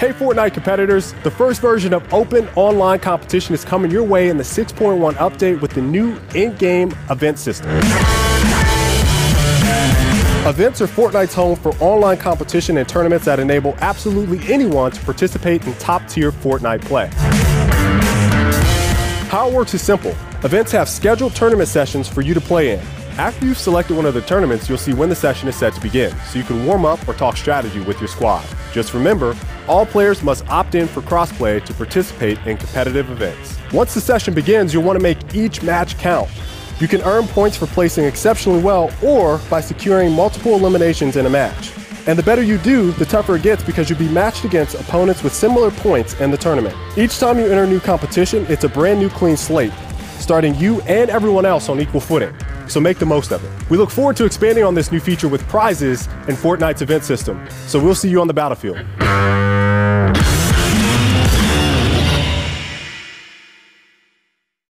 Hey Fortnite competitors, the first version of Open Online Competition is coming your way in the 6.1 update with the new in-game event system. Events are Fortnite's home for online competition and tournaments that enable absolutely anyone to participate in top-tier Fortnite play. How it works is simple. Events have scheduled tournament sessions for you to play in. After you've selected one of the tournaments, you'll see when the session is set to begin, so you can warm up or talk strategy with your squad. Just remember, all players must opt in for crossplay to participate in competitive events. Once the session begins, you'll want to make each match count. You can earn points for placing exceptionally well or by securing multiple eliminations in a match. And the better you do, the tougher it gets because you'll be matched against opponents with similar points in the tournament. Each time you enter a new competition, it's a brand new clean slate, starting you and everyone else on equal footing. So make the most of it. We look forward to expanding on this new feature with prizes in Fortnite's event system. So we'll see you on the battlefield.